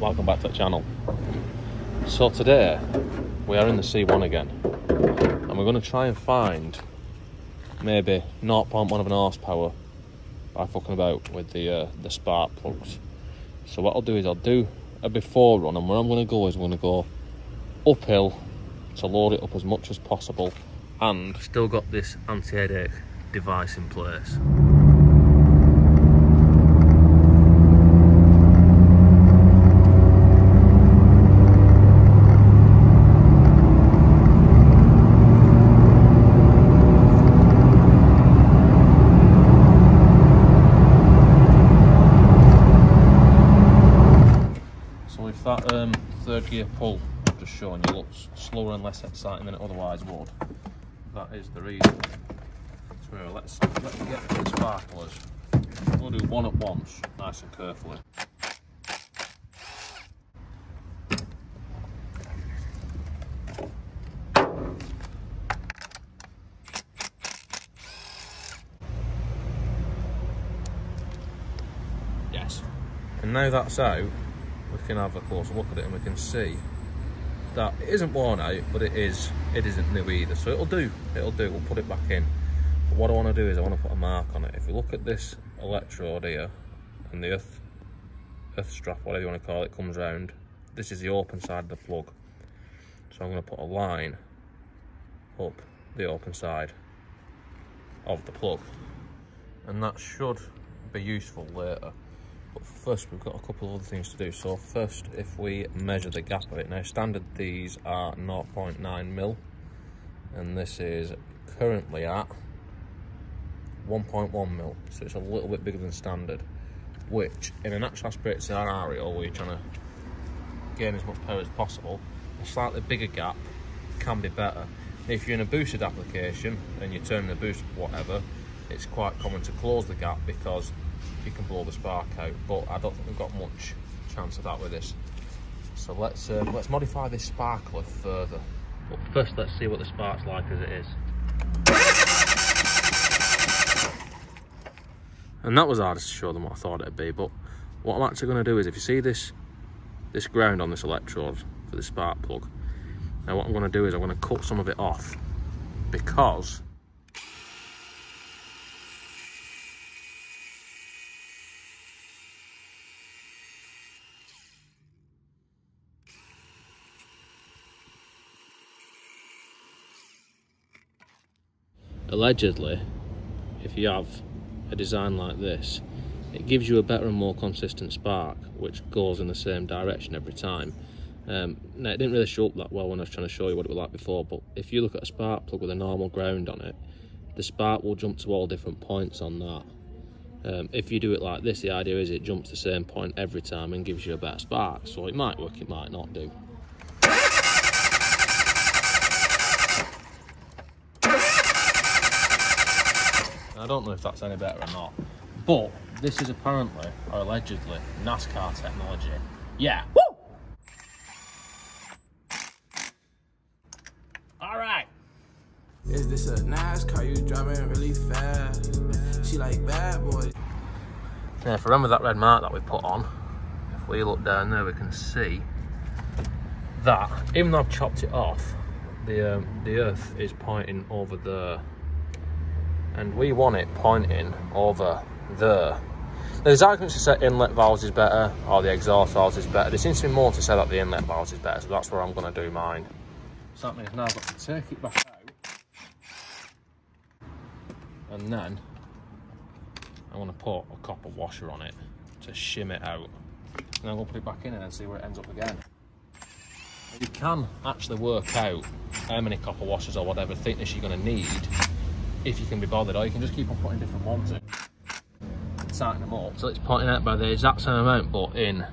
welcome back to the channel. So today we are in the C1 again and we're going to try and find maybe 0.1 of an horsepower by fucking about with the uh, the spark plugs. So what I'll do is I'll do a before run and where I'm going to go is I'm going to go uphill to load it up as much as possible and still got this anti-headache device in place. So with that um, third gear pull I've just shown you looks slower and less exciting than it otherwise would. That is the reason. So let's, let's get to the sparklers. We'll do one at once, nice and carefully. Yes. And now that's out, we can have a closer look at it and we can see that it isn't worn out, but it is it isn't new either. So it'll do. It'll do. We'll put it back in. But what I want to do is I want to put a mark on it. If you look at this electrode here and the earth earth strap, whatever you want to call it, comes round. This is the open side of the plug. So I'm going to put a line up the open side of the plug, and that should be useful later. But first we've got a couple of other things to do. So first, if we measure the gap of it, now standard these are 0.9 mil, and this is currently at 1.1 mil, so it's a little bit bigger than standard. Which, in an natural aspirated scenario where you're trying to gain as much power as possible, a slightly bigger gap can be better. If you're in a boosted application and you're turning the boost whatever, it's quite common to close the gap because you can blow the spark out. But I don't think we've got much chance of that with this. So let's uh, let's modify this sparkler further. But first, let's see what the spark's like as it is. And that was harder to show than what I thought it'd be. But what I'm actually going to do is, if you see this this ground on this electrode for the spark plug, now what I'm going to do is I'm going to cut some of it off because allegedly, if you have a design like this, it gives you a better and more consistent spark, which goes in the same direction every time. Um, now, it didn't really show up that well when I was trying to show you what it was like before, but if you look at a spark plug with a normal ground on it, the spark will jump to all different points on that. Um, if you do it like this, the idea is it jumps the same point every time and gives you a better spark. So it might work, it might not do. I don't know if that's any better or not. But this is apparently, or allegedly, NASCAR technology. Yeah. Woo! All right. Is this a NASCAR car you driving really fast? She like bad boy. Now, if you remember that red mark that we put on, if we look down there, we can see that even though I've chopped it off, the um, the earth is pointing over there, and we want it pointing over there. There's arguments to say inlet valves is better or the exhaust valves is better. There seems to be more to say that the inlet valves is better, so that's where I'm going to do mine. So that means now I've got to take it back out, and then I'm going to put a copper washer on it to shim it out. And then we'll put it back in and see where it ends up again. You can actually work out how many copper washers or whatever thickness you're going to need if you can be bothered, or you can just keep on putting different ones in tighten them up. So it's pointing out by the exact same amount, but in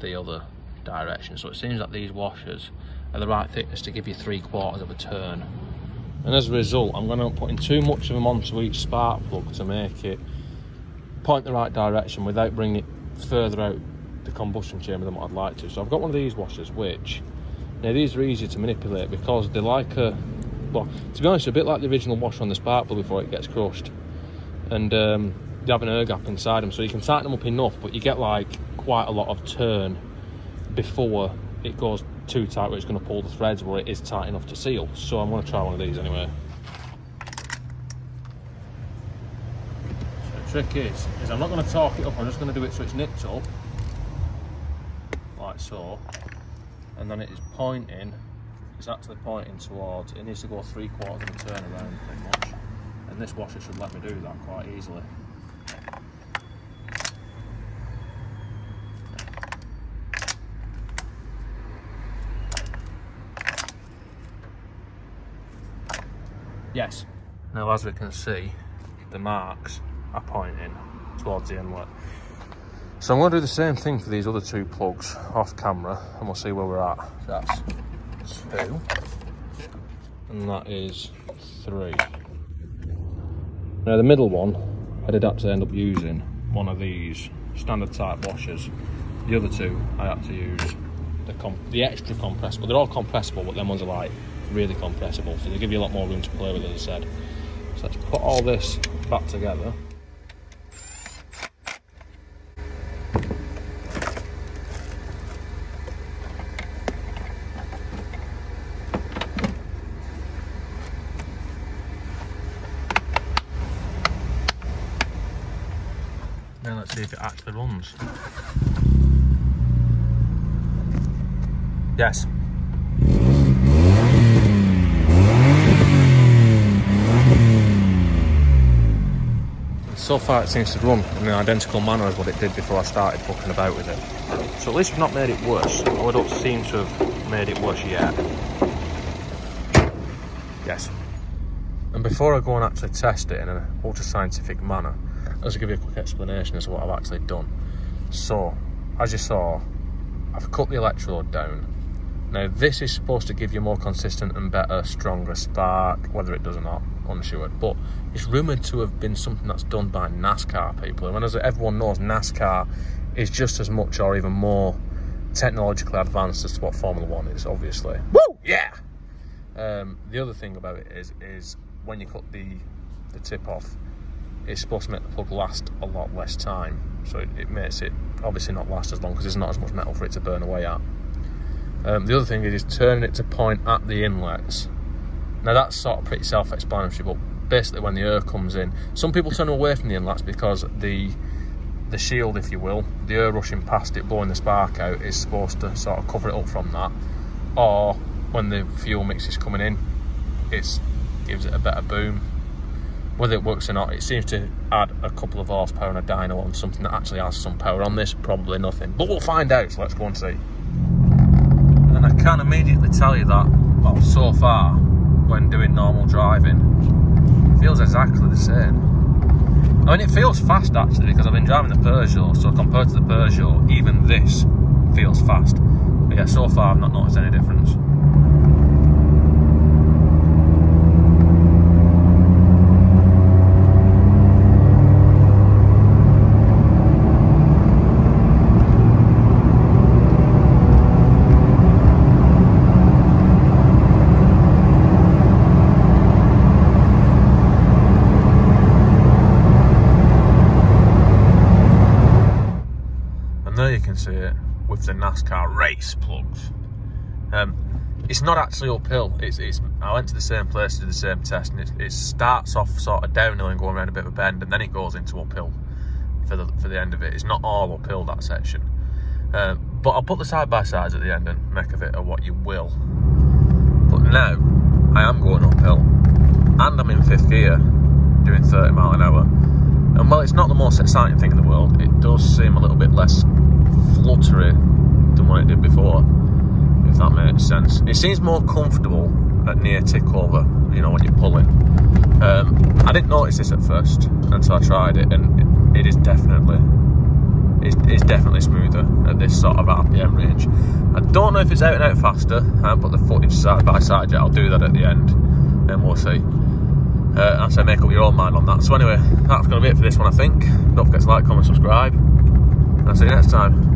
the other direction. So it seems like these washers are the right thickness to give you three quarters of a turn. And as a result, I'm going to put in too much of them onto each spark plug to make it point the right direction without bringing it further out the combustion chamber than what I'd like to. So I've got one of these washers, which now these are easy to manipulate because they're like a well, to be honest, a bit like the original washer on the spark plug before it gets crushed, and um, have an air gap inside them, so you can tighten them up enough, but you get like quite a lot of turn before it goes too tight where it's going to pull the threads where it is tight enough to seal. So I'm going to try one of these anyway. The trick is, is I'm not going to torque it up, I'm just going to do it so it's nipped up, like so, and then it is pointing, it's actually pointing towards, it needs to go three quarters of a turn around pretty much, and this washer should let me do that quite easily. Yes. Now as we can see, the marks are pointing towards the inlet. So I'm going to do the same thing for these other two plugs off camera and we'll see where we're at. That's two. And that is three. Now the middle one, I did actually end up using one of these standard type washers. The other two, I had to use the, the extra compressible. They're all compressible, but them ones are like really compressible, so they give you a lot more room to play with, as I said. So let's put all this back together. Now let's see if it actually runs. Yes, so far it seems to run in an identical manner as what it did before I started fucking about with it. So at least we've not made it worse, although I don't seem to have made it worse yet. Yes. And before I go and actually test it in an ultra scientific manner, I'll just give you a quick explanation as to what I've actually done. So, as you saw, I've cut the electrode down. Now this is supposed to give you more consistent and better, stronger spark, whether it does or not, unsure. But it's rumoured to have been something that's done by NASCAR people. And as everyone knows, NASCAR is just as much or even more technologically advanced as to what Formula One is, obviously. Woo! Yeah! Um, the other thing about it is, is when you cut the, the tip off, it's supposed to make the plug last a lot less time. So it, it makes it obviously not last as long because there's not as much metal for it to burn away at. Um, the other thing is, is turning it to point at the inlets. Now that's sort of pretty self-explanatory, but basically when the air comes in. Some people turn away from the inlets because the the shield, if you will, the air rushing past it, blowing the spark out, is supposed to sort of cover it up from that. Or when the fuel mix is coming in, it gives it a better boom. Whether it works or not, it seems to add a couple of horsepower and a dyno on something that actually has some power on this, probably nothing. But we'll find out, so let's go and see. And I can immediately tell you that, well, so far, when doing normal driving, feels exactly the same. I mean, it feels fast actually because I've been driving the Peugeot, so compared to the Peugeot, even this feels fast. But yeah, so far I've not noticed any difference. see it with the NASCAR race plugs. Um, it's not actually uphill. It's, it's, I went to the same place to do the same test, and it, it, starts off sort of downhill and going around a bit of a bend, and then it goes into uphill for the for the end of it. It's not all uphill that section, um, but I'll put the side by sides at the end and make of it or what you will. But now I am going uphill, and I'm in fifth gear, doing 30 mile an hour. And while it's not the most exciting thing in the world, it does seem a little bit less fluttery than what it did before, if that makes sense. It seems more comfortable at near tick over, you know, when you're pulling. Um, I didn't notice this at first until I tried it, and it, it is definitely it's, it's, definitely smoother at this sort of RPM range. I don't know if it's out and out faster. I haven't put the footage side by side yet. I'll do that at the end, and we'll see. Uh, and so make up your own mind on that. So anyway, that's going to be it for this one, I think. Don't forget to like, comment, subscribe. I'll see you next time.